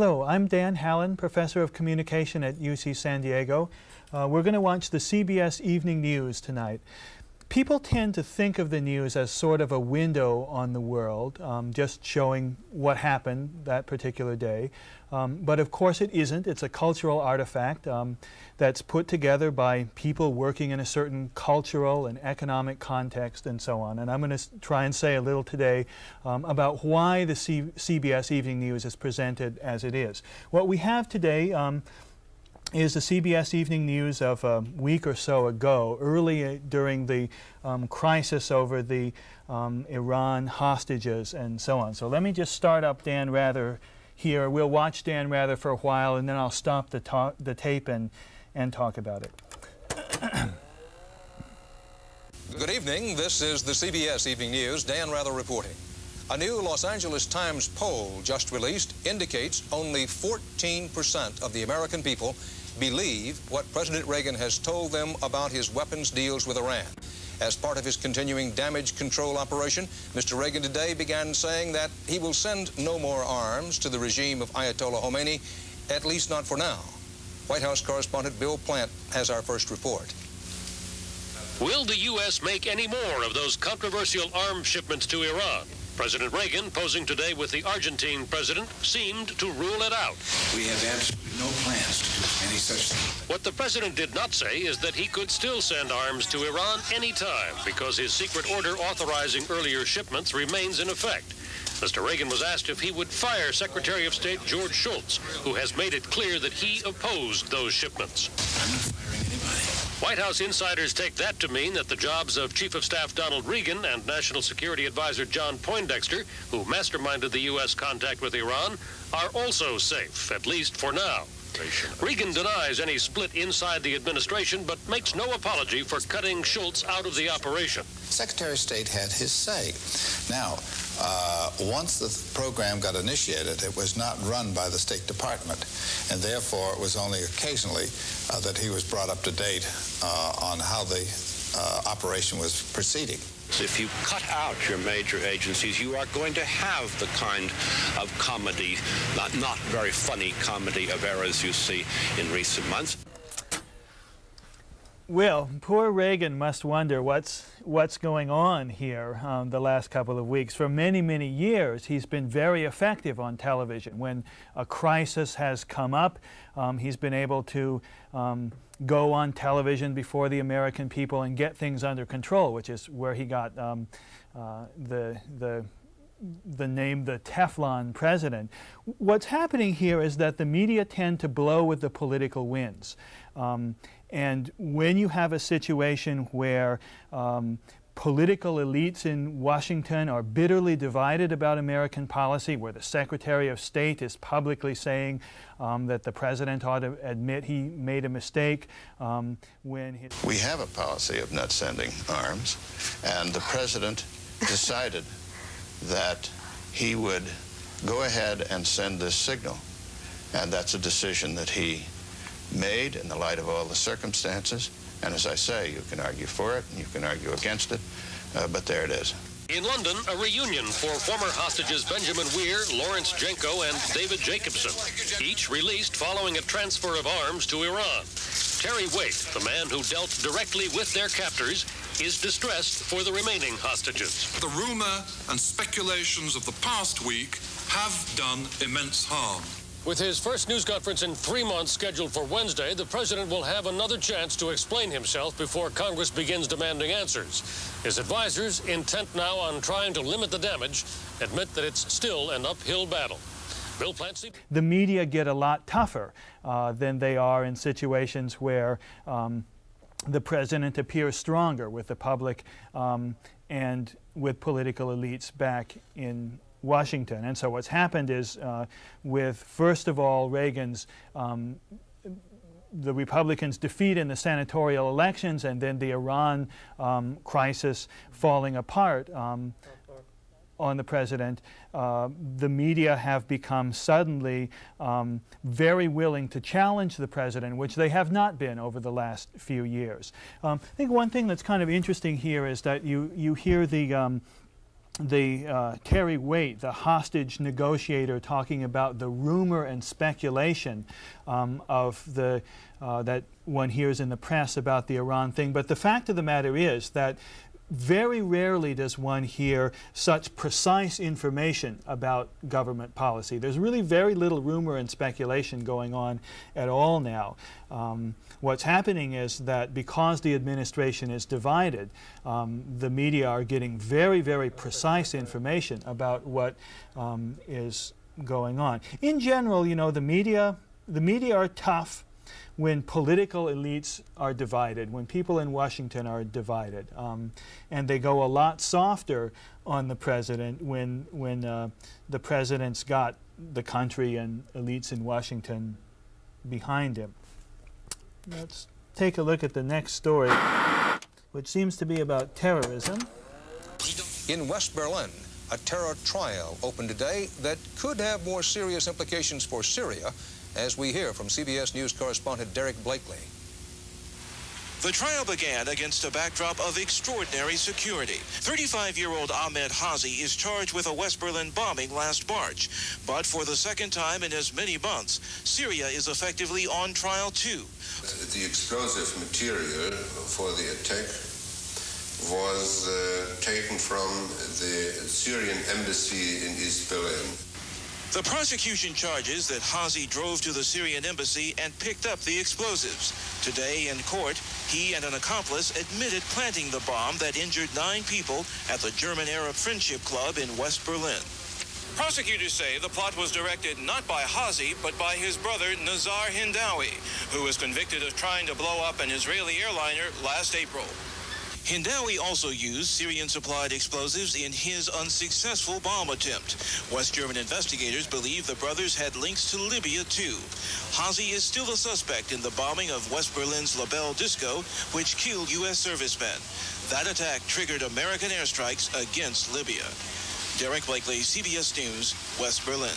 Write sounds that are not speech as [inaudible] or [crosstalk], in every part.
Hello, I'm Dan Hallin, Professor of Communication at UC San Diego. Uh, we're going to watch the CBS Evening News tonight. People tend to think of the news as sort of a window on the world, um, just showing what happened that particular day. Um, but of course it isn't. It's a cultural artifact um, that's put together by people working in a certain cultural and economic context and so on. And I'm going to try and say a little today um, about why the C CBS Evening News is presented as it is. What we have today um, is the CBS Evening News of a week or so ago, early uh, during the um, crisis over the um, Iran hostages and so on. So let me just start up Dan Rather here. We'll watch Dan Rather for a while and then I'll stop the, the tape and, and talk about it. [clears throat] Good evening. This is the CBS Evening News. Dan Rather reporting. A new Los Angeles Times poll just released indicates only 14% of the American people believe what President Reagan has told them about his weapons deals with Iran. As part of his continuing damage control operation, Mr. Reagan today began saying that he will send no more arms to the regime of Ayatollah Khomeini, at least not for now. White House correspondent Bill Plante has our first report. Will the U.S. make any more of those controversial arms shipments to Iran? President Reagan, posing today with the Argentine president, seemed to rule it out. We have absolutely no plans to do any such thing. What the president did not say is that he could still send arms to Iran anytime because his secret order authorizing earlier shipments remains in effect. Mr. Reagan was asked if he would fire Secretary of State George Shultz, who has made it clear that he opposed those shipments. White House insiders take that to mean that the jobs of Chief of Staff Donald Regan and National Security Advisor John Poindexter, who masterminded the U.S. contact with Iran, are also safe, at least for now. Regan denies any split inside the administration, but makes no apology for cutting Shultz out of the operation. Secretary of State had his say. Now, uh, once the program got initiated, it was not run by the State Department, and therefore it was only occasionally uh, that he was brought up to date uh, on how the uh, operation was proceeding. If you cut out your major agencies, you are going to have the kind of comedy, not, not very funny comedy of errors you see in recent months. Well, poor Reagan must wonder what's what's going on here um, the last couple of weeks. For many, many years, he's been very effective on television. When a crisis has come up, um, he's been able to um, go on television before the American people and get things under control, which is where he got um, uh, the the the name the Teflon president. What's happening here is that the media tend to blow with the political winds. Um, and when you have a situation where um, political elites in Washington are bitterly divided about American policy, where the Secretary of State is publicly saying um, that the President ought to admit he made a mistake um, when. We have a policy of not sending arms, and the President decided that he would go ahead and send this signal, and that's a decision that he made in the light of all the circumstances. And as I say, you can argue for it and you can argue against it, uh, but there it is. In London, a reunion for former hostages Benjamin Weir, Lawrence Jenco, and David Jacobsen, each released following a transfer of arms to Iran. Terry Waite, the man who dealt directly with their captors, is distressed for the remaining hostages. The rumor and speculations of the past week have done immense harm. With his first news conference in three months scheduled for Wednesday, the president will have another chance to explain himself before Congress begins demanding answers. His advisors, intent now on trying to limit the damage, admit that it's still an uphill battle. Bill Clancy. The media get a lot tougher uh, than they are in situations where um, the president appears stronger with the public um, and with political elites back in Washington. And so what's happened is uh, with, first of all, Reagan's um, the Republicans' defeat in the senatorial elections and then the Iran um, crisis falling apart um, on the president, uh, the media have become suddenly um, very willing to challenge the president, which they have not been over the last few years. Um, I think one thing that's kind of interesting here is that you, you hear the um, the uh, Terry Waite, the hostage negotiator, talking about the rumor and speculation um, of the uh, that one hears in the press about the Iran thing. But the fact of the matter is that very rarely does one hear such precise information about government policy. There's really very little rumor and speculation going on at all now. Um, what's happening is that because the administration is divided, um, the media are getting very, very precise information about what um, is going on. In general, you know, the media, the media are tough when political elites are divided, when people in Washington are divided. Um, and they go a lot softer on the president when, when uh, the president's got the country and elites in Washington behind him. Let's take a look at the next story, which seems to be about terrorism. In West Berlin, a terror trial opened today that could have more serious implications for Syria as we hear from CBS News correspondent Derek Blakely. The trial began against a backdrop of extraordinary security. 35-year-old Ahmed Hasi is charged with a West Berlin bombing last March. But for the second time in as many months, Syria is effectively on trial too. The explosive material for the attack was uh, taken from the Syrian embassy in East Berlin. The prosecution charges that Hasi drove to the Syrian embassy and picked up the explosives. Today in court, he and an accomplice admitted planting the bomb that injured nine people at the German Arab Friendship Club in West Berlin. Prosecutors say the plot was directed not by Hasi, but by his brother Nezar Hindawi, who was convicted of trying to blow up an Israeli airliner last April. Hindawi also used Syrian-supplied explosives in his unsuccessful bomb attempt. West German investigators believe the brothers had links to Libya, too. Hasi is still a suspect in the bombing of West Berlin's La Belle Disco, which killed U.S. servicemen. That attack triggered American airstrikes against Libya. Derek Blakely, CBS News, West Berlin.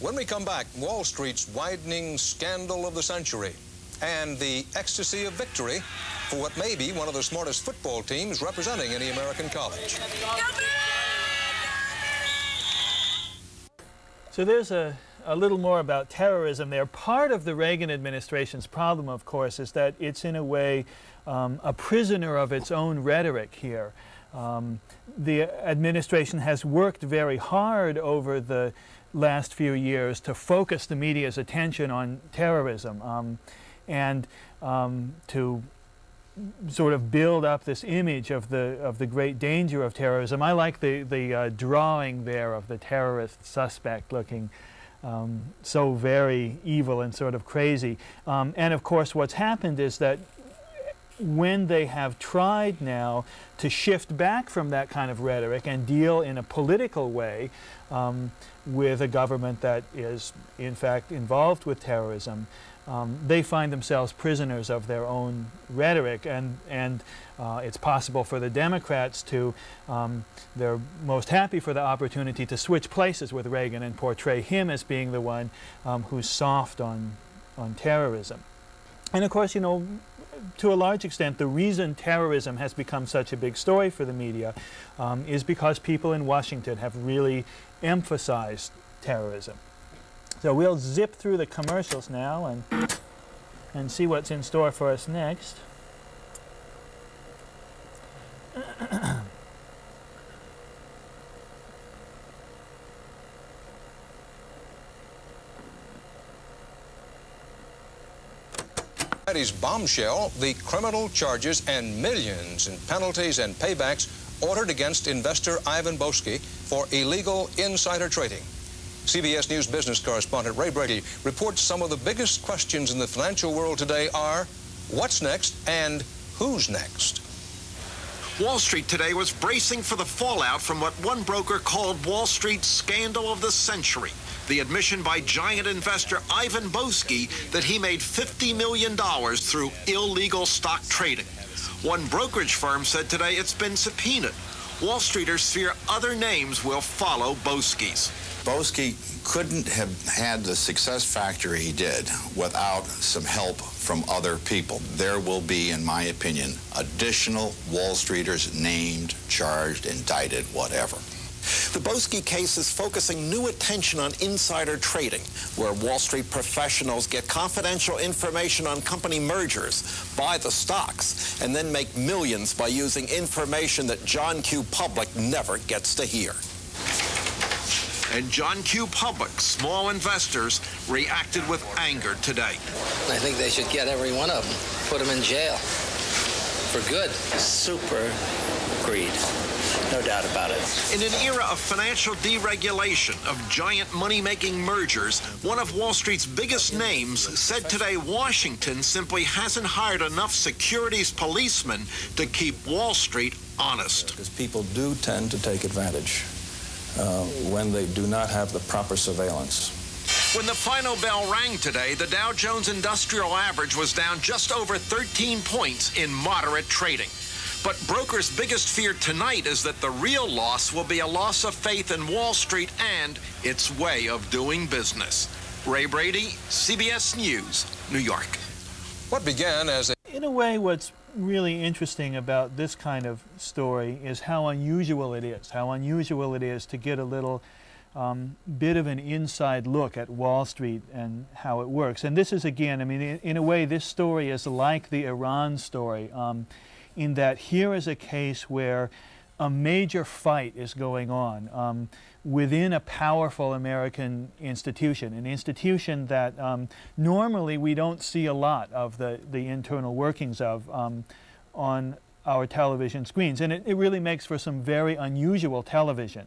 When we come back, Wall Street's widening scandal of the century and the ecstasy of victory for what may be one of the smartest football teams representing any American college. So there's a, a little more about terrorism there. Part of the Reagan administration's problem, of course, is that it's in a way um, a prisoner of its own rhetoric here. Um, the administration has worked very hard over the last few years to focus the media's attention on terrorism. Um, and um, to sort of build up this image of the of the great danger of terrorism. I like the the uh, drawing there of the terrorist suspect looking um, so very evil and sort of crazy. Um, and of course, what's happened is that when they have tried now to shift back from that kind of rhetoric and deal in a political way um, with a government that is in fact involved with terrorism, um, they find themselves prisoners of their own rhetoric, and, and uh, it's possible for the Democrats to, um, they're most happy for the opportunity to switch places with Reagan and portray him as being the one um, who's soft on, on terrorism. And of course, you know, to a large extent, the reason terrorism has become such a big story for the media um, is because people in Washington have really emphasized terrorism. So we'll zip through the commercials now and, and see what's in store for us next. Friday's bombshell, the criminal charges and millions in penalties and paybacks ordered against investor Ivan Boesky for illegal insider trading. CBS News business correspondent Ray Brady reports some of the biggest questions in the financial world today are what's next and who's next? Wall Street today was bracing for the fallout from what one broker called Wall Street's scandal of the century. The admission by giant investor Ivan Boesky that he made $50 million through illegal stock trading. One brokerage firm said today it's been subpoenaed. Wall Streeters fear other names will follow Boesky's. Boesky couldn't have had the success factor he did without some help from other people. There will be, in my opinion, additional Wall Streeters named, charged, indicted, whatever. The Boesky case is focusing new attention on insider trading, where Wall Street professionals get confidential information on company mergers, buy the stocks, and then make millions by using information that John Q. Public never gets to hear. And John Q. Public, small investors, reacted with anger today. I think they should get every one of them, put them in jail for good. Super greed. No doubt about it. In an era of financial deregulation, of giant money-making mergers, one of Wall Street's biggest names said today Washington simply hasn't hired enough securities policemen to keep Wall Street honest. Because people do tend to take advantage uh, when they do not have the proper surveillance. When the final bell rang today, the Dow Jones Industrial Average was down just over 13 points in moderate trading. But brokers' biggest fear tonight is that the real loss will be a loss of faith in Wall Street and its way of doing business. Ray Brady, CBS News, New York. What began as a in a way, what's really interesting about this kind of story is how unusual it is, how unusual it is to get a little um, bit of an inside look at Wall Street and how it works. And this is, again, I mean, in, in a way, this story is like the Iran story. Um, in that here is a case where a major fight is going on um, within a powerful American institution, an institution that um, normally we don't see a lot of the, the internal workings of um, on our television screens. And it, it, really makes for some very unusual television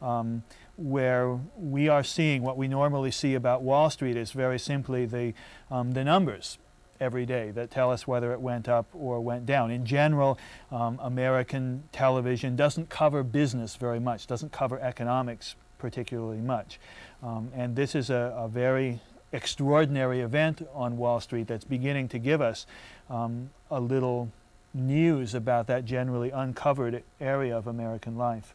um, where we are seeing what we normally see about Wall Street is very simply the, um, the numbers every day that tell us whether it went up or went down. In general, um, American television doesn't cover business very much, doesn't cover economics particularly much. Um, and this is a, a, very extraordinary event on Wall Street that's beginning to give us um, a little news about that generally uncovered area of American life.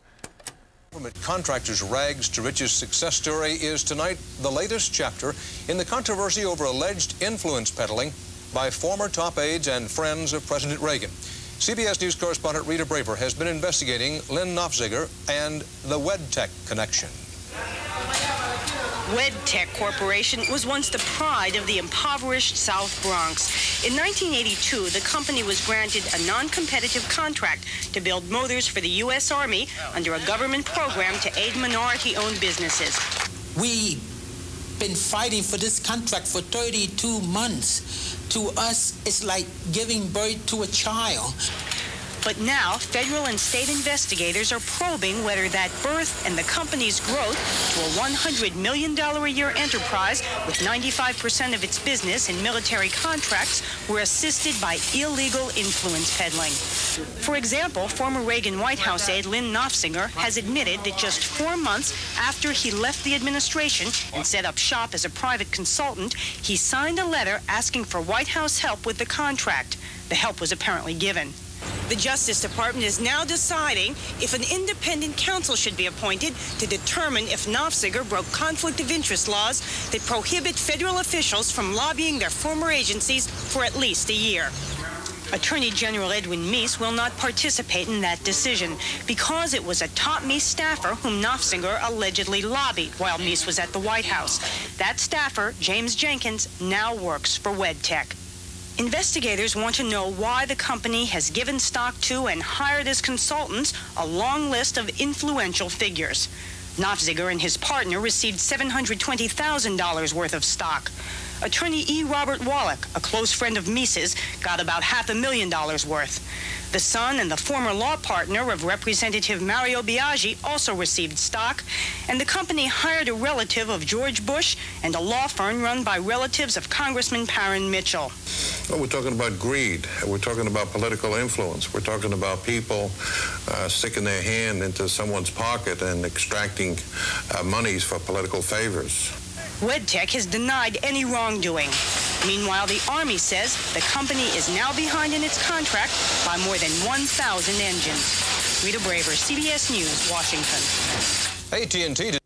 Government contractors' rags to riches success story is tonight the latest chapter in the controversy over alleged influence peddling by former top aides and friends of President Reagan. CBS News correspondent Rita Braver has been investigating Lyn Nofziger and the WEDTech connection. WEDTech Corporation was once the pride of the impoverished South Bronx. In 1982, the company was granted a non-competitive contract to build motors for the U.S. Army under a government program to aid minority-owned businesses. We've been fighting for this contract for 32 months to us, it's like giving birth to a child. But now, federal and state investigators are probing whether that birth and the company's growth to a $100 million a year enterprise with 95% of its business in military contracts were assisted by illegal influence peddling. For example, former Reagan White House aide Lyn Nofziger has admitted that just four months after he left the administration and set up shop as a private consultant, he signed a letter asking for White House help with the contract. The help was apparently given. The Justice Department is now deciding if an independent counsel should be appointed to determine if Nofziger broke conflict of interest laws that prohibit federal officials from lobbying their former agencies for at least a year. Attorney General Edwin Meese will not participate in that decision because it was a top Meese staffer whom Nofziger allegedly lobbied while Meese was at the White House. That staffer, James Jenkins, now works for WEDTech. Investigators want to know why the company has given stock to and hired as consultants a long list of influential figures. Nofziger and his partner received $720,000 worth of stock. Attorney E. Robert Wallach, a close friend of Meese's, got about half a million dollars worth. The son and the former law partner of Representative Mario Biaggi also received stock, and the company hired a relative of George Bush and a law firm run by relatives of Congressman Parren Mitchell. Well, we're talking about greed. We're talking about political influence. We're talking about people uh, sticking their hand into someone's pocket and extracting uh, monies for political favors. WEDTech has denied any wrongdoing. Meanwhile, the Army says the company is now behind in its contract by more than 1,000 engines. Rita Braver, CBS News, Washington. AT&T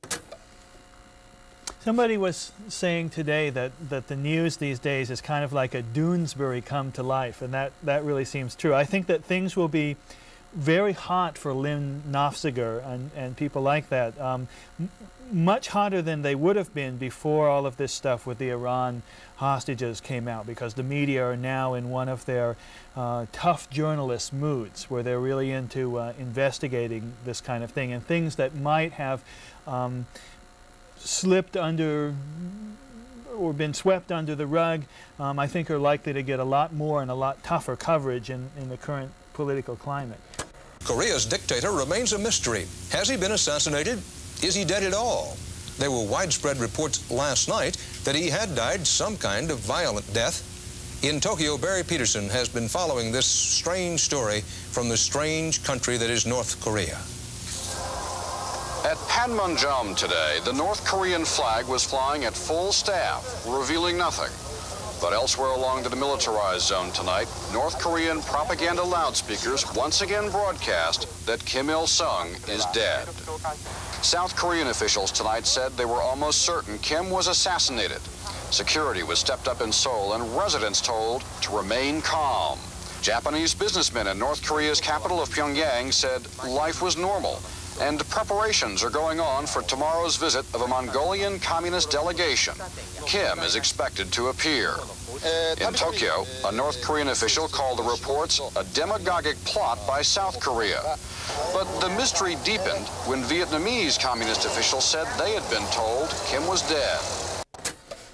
Somebody was saying today that, that the news these days is kind of like a Doonesbury come to life, and that, that really seems true. I think that things will be very hot for Lyn Nofziger and, and people like that, um, much hotter than they would have been before all of this stuff with the Iran hostages came out, because the media are now in one of their uh, tough journalist moods, where they're really into uh, investigating this kind of thing and things that might have um, slipped under or been swept under the rug, um, I think are likely to get a lot more and a lot tougher coverage in, in the current political climate. Korea's dictator remains a mystery. Has he been assassinated? Is he dead at all? There were widespread reports last night that he had died some kind of violent death. In Tokyo, Barry Petersen has been following this strange story from the strange country that is North Korea. At Panmunjom today, the North Korean flag was flying at full staff, revealing nothing. But elsewhere along the demilitarized zone tonight, North Korean propaganda loudspeakers once again broadcast that Kim Il-sung is dead. South Korean officials tonight said they were almost certain Kim was assassinated. Security was stepped up in Seoul and residents told to remain calm. Japanese businessmen in North Korea's capital of Pyongyang said life was normal and preparations are going on for tomorrow's visit of a Mongolian communist delegation. Kim is expected to appear. In Tokyo, a North Korean official called the reports a demagogic plot by South Korea. But the mystery deepened when Vietnamese communist officials said they had been told Kim was dead.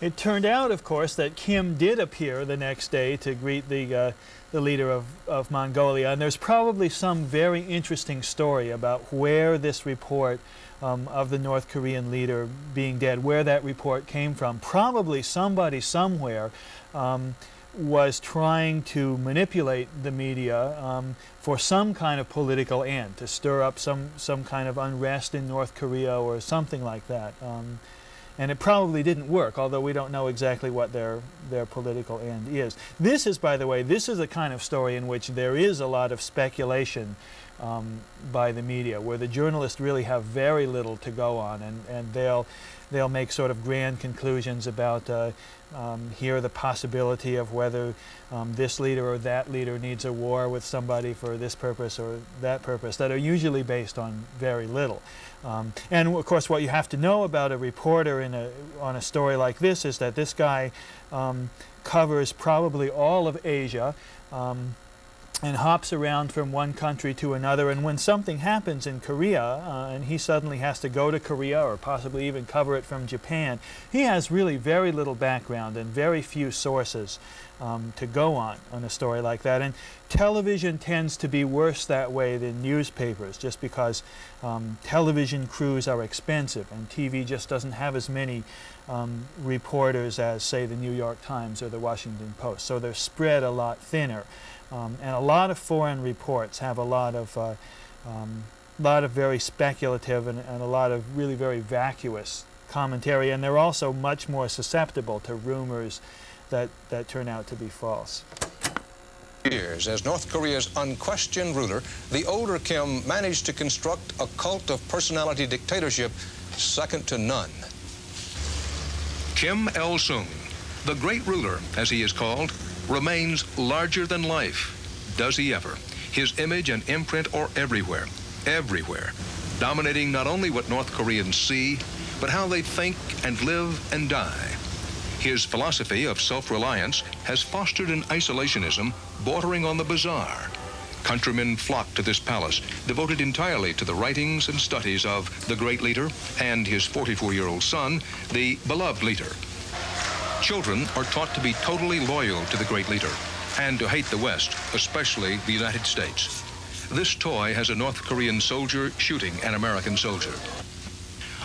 It turned out, of course, that Kim did appear the next day to greet the, uh, the leader of, of Mongolia. And there's probably some very interesting story about where this report um, of the North Korean leader being dead, where that report came from. Probably somebody somewhere um, was trying to manipulate the media um, for some kind of political end, to stir up some, some kind of unrest in North Korea or something like that. And it probably didn't work, although we don't know exactly what their, their political end is. This is, by the way, this is a kind of story in which there is a lot of speculation um, by the media, where the journalists really have very little to go on, and, and they'll, they'll make sort of grand conclusions about uh, um, here the possibility of whether um, this leader or that leader needs a war with somebody for this purpose or that purpose that are usually based on very little. Um, and of course, what you have to know about a reporter in a, on a story like this is that this guy um, covers probably all of Asia um, and hops around from one country to another. And when something happens in Korea uh, and he suddenly has to go to Korea or possibly even cover it from Japan, he has really very little background and very few sources um, to go on on a story like that. And television tends to be worse that way than newspapers just because um, television crews are expensive and TV just doesn't have as many um, reporters as, say, the New York Times or the Washington Post. So they're spread a lot thinner. Um, and a lot of foreign reports have a lot of, uh, um, lot of very speculative and, and a lot of really very vacuous commentary. And they're also much more susceptible to rumors that, that turn out to be false. Years as North Korea's unquestioned ruler, the older Kim managed to construct a cult of personality dictatorship second to none. Kim Il sung, the great ruler, as he is called, remains larger than life. Does he ever? His image and imprint are everywhere, everywhere, dominating not only what North Koreans see, but how they think and live and die. His philosophy of self-reliance has fostered an isolationism bordering on the bizarre. Countrymen flock to this palace, devoted entirely to the writings and studies of the great leader and his 44-year-old son, the beloved leader. Children are taught to be totally loyal to the great leader and to hate the West, especially the United States. This toy has a North Korean soldier shooting an American soldier.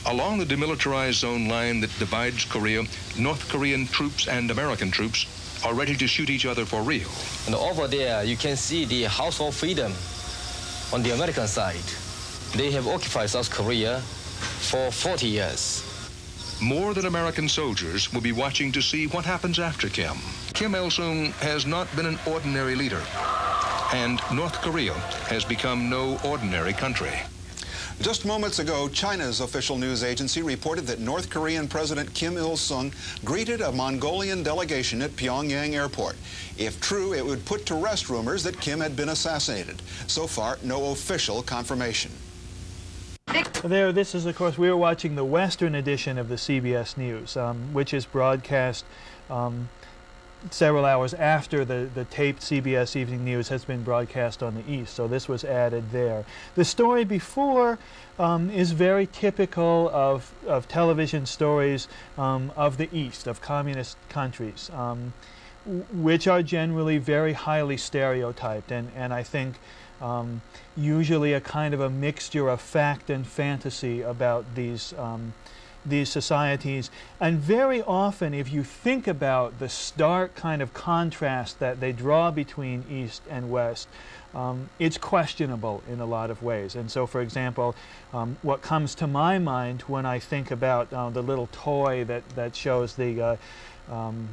Along the demilitarized zone line that divides Korea, North Korean troops and American troops are ready to shoot each other for real. And over there, you can see the House of Freedom on the American side. They have occupied South Korea for 40 years. More than American soldiers will be watching to see what happens after Kim. Kim Il-sung has not been an ordinary leader. And North Korea has become no ordinary country. Just moments ago, China's official news agency reported that North Korean President Kim Il-sung greeted a Mongolian delegation at Pyongyang airport. If true, it would put to rest rumors that Kim had been assassinated. So far, no official confirmation. There, this is, of course, we are watching the Western edition of the CBS News, um, which is broadcast um, several hours after the, the taped CBS Evening News has been broadcast on the East, so this was added there. The story before um, is very typical of, of television stories um, of the East, of communist countries, um, which are generally very highly stereotyped, and, and I think um, usually a kind of a mixture of fact and fantasy about these um, these societies. And very often, if you think about the stark kind of contrast that they draw between East and West, um, it's questionable in a lot of ways. And so, for example, um, what comes to my mind when I think about uh, the little toy that, that shows the uh, um,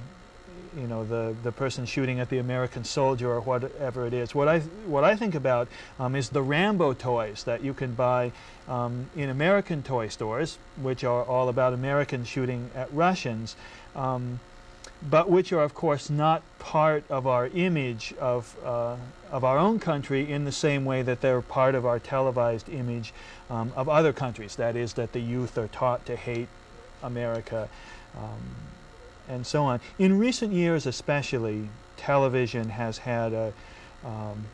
you know the the person shooting at the American soldier or whatever it is. What I what I think about um, is the Rambo toys that you can buy um, in American toy stores, which are all about Americans shooting at Russians, um, but which are of course not part of our image of uh, of our own country in the same way that they're part of our televised image um, of other countries. That is, that the youth are taught to hate America. Um, and so on. In recent years, especially, television has had a, um,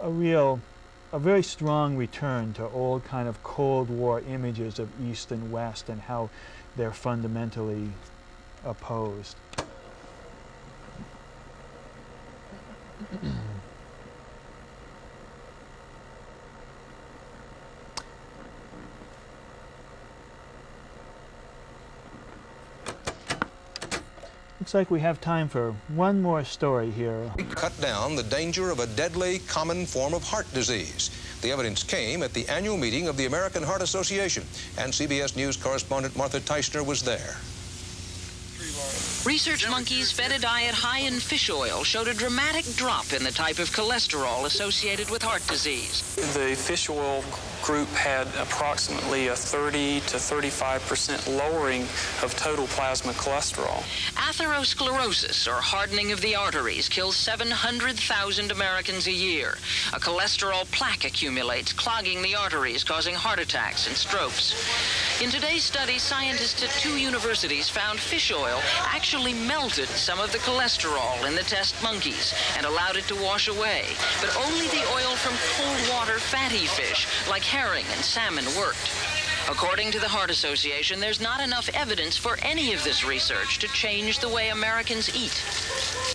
a real, a very strong return to old kind of Cold War images of East and West and how they're fundamentally opposed. [clears throat] [clears throat] Looks like we have time for one more story here. Cut down the danger of a deadly common form of heart disease. The evidence came at the annual meeting of the American Heart Association, and CBS News correspondent Martha Teichner was there. Research monkeys fed a diet high in fish oil showed a dramatic drop in the type of cholesterol associated with heart disease. The fish oil group had approximately a 30 to 35 percent lowering of total plasma cholesterol. Atherosclerosis, or hardening of the arteries, kills 700,000 Americans a year. A cholesterol plaque accumulates, clogging the arteries, causing heart attacks and strokes. In today's study, scientists at two universities found fish oil actually melted some of the cholesterol in the test monkeys and allowed it to wash away. But only the oil from cold water fatty fish, like herring and salmon, worked. According to the Heart Association, there's not enough evidence for any of this research to change the way Americans eat.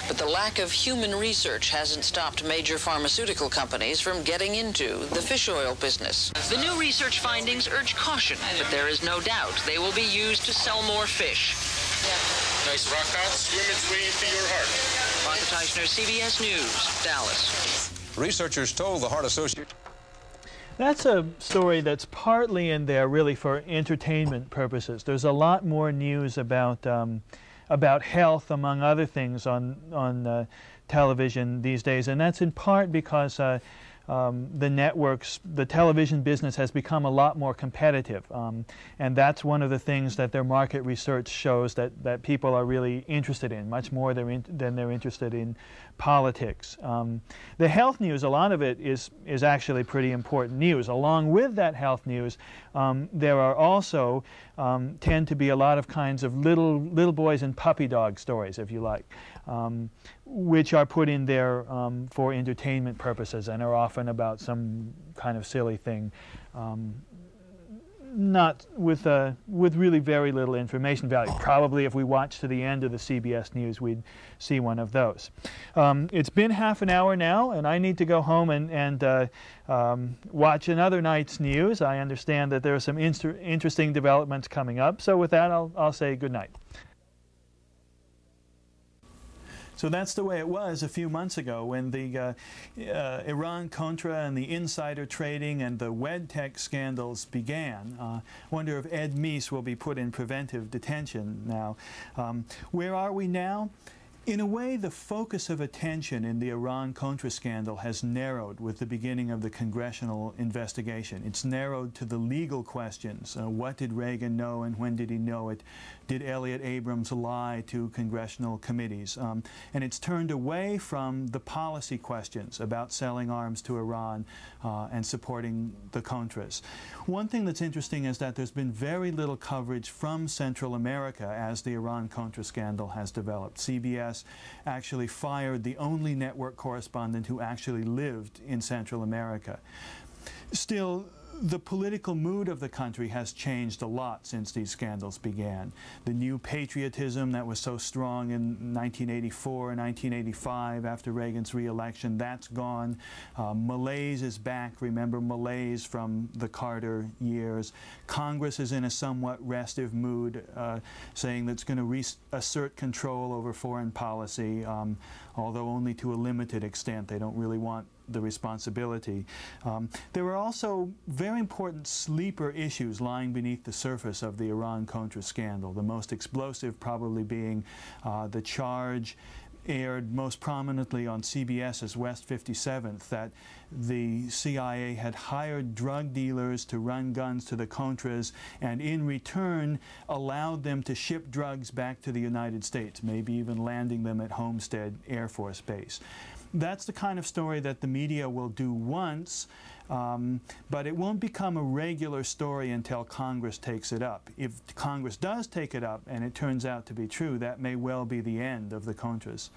But the lack of human research hasn't stopped major pharmaceutical companies from getting into the fish oil business. The new research findings urge caution, but there is no doubt they will be used to sell more fish. Nice rock out, swim its way into your heart. Martha Teichner, CBS News, Dallas. Researchers told the Heart Association. That's a story that's partly in there really for entertainment purposes. There's a lot more news about um, about health, among other things, on on uh, television these days, and that's in part because. Um, the networks, the television business has become a lot more competitive. Um, and that's one of the things that their market research shows that, that people are really interested in, much more they're in, than they're interested in politics. Um, the health news, a lot of it is, is actually pretty important news. Along with that health news, um, there are also um, tend to be a lot of kinds of little, little boys and puppy dog stories, if you like um, which are put in there um, for entertainment purposes and are often about some kind of silly thing, um, not with uh, with really very little information value. Probably, if we watch to the end of the CBS News, we'd see one of those. Um, it's been half an hour now, and I need to go home and and uh, um, watch another night's news. I understand that there are some interesting developments coming up. So, with that, I'll I'll say good night. So that's the way it was a few months ago when the uh, uh, Iran-Contra and the insider trading and the WedTech scandals began. Uh, wonder if Ed Meese will be put in preventive detention now. Um, where are we now? In a way, the focus of attention in the Iran-Contra scandal has narrowed with the beginning of the congressional investigation. It's narrowed to the legal questions. Uh, what did Reagan know and when did he know it? Did Elliott Abrams lie to congressional committees? Um, and it's turned away from the policy questions about selling arms to Iran uh, and supporting the Contras. One thing that's interesting is that there's been very little coverage from Central America as the Iran-Contra scandal has developed. CBS actually fired the only network correspondent who actually lived in Central America. Still, the political mood of the country has changed a lot since these scandals began. The new patriotism that was so strong in 1984 and 1985 after Reagan's reelection, that's gone. Uh, malaise is back. Remember malaise from the Carter years. Congress is in a somewhat restive mood, uh, saying that it's going to reassert control over foreign policy, um, although only to a limited extent. They don't really want the responsibility. Um, there were also very important sleeper issues lying beneath the surface of the Iran-Contra scandal, the most explosive probably being uh, the charge aired most prominently on CBS's West 57th that the CIA had hired drug dealers to run guns to the Contras and in return allowed them to ship drugs back to the United States, maybe even landing them at Homestead Air Force Base that's the kind of story that the media will do once, um, but it won't become a regular story until Congress takes it up. If Congress does take it up and it turns out to be true, that may well be the end of the Contras.